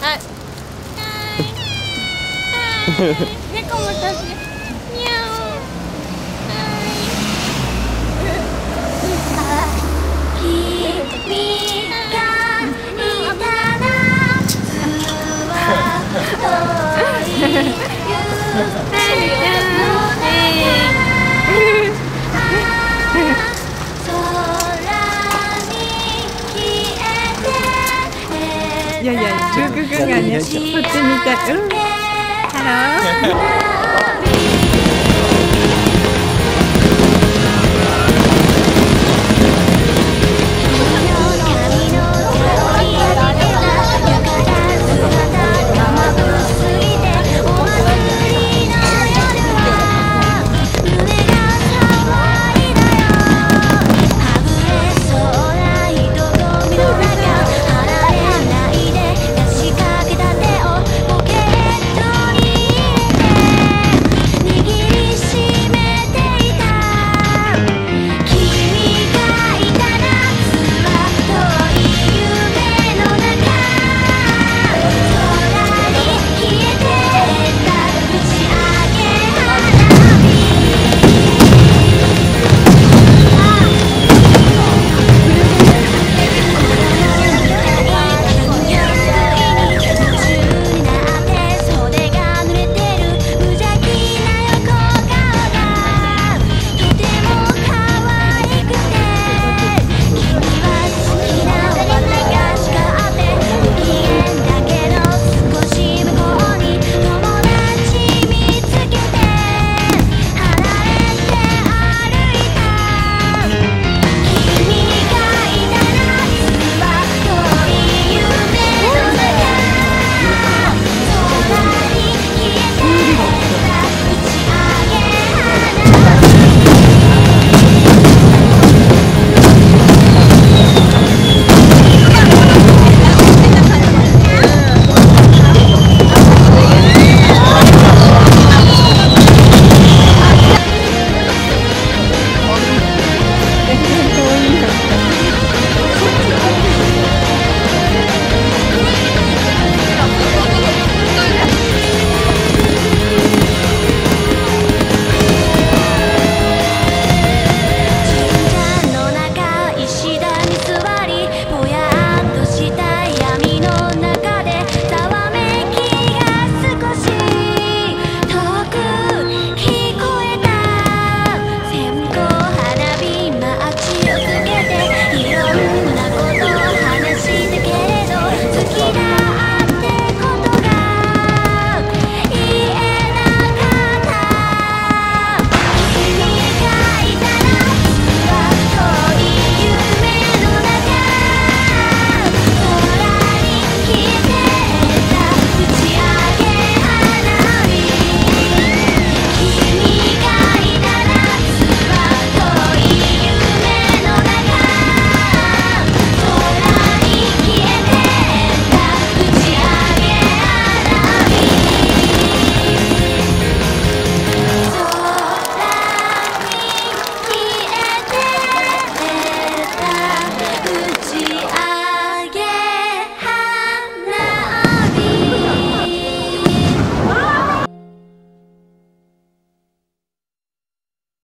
はい。猫もたちにいやいや、中国君がね、そっち見たい。うん。ハロー。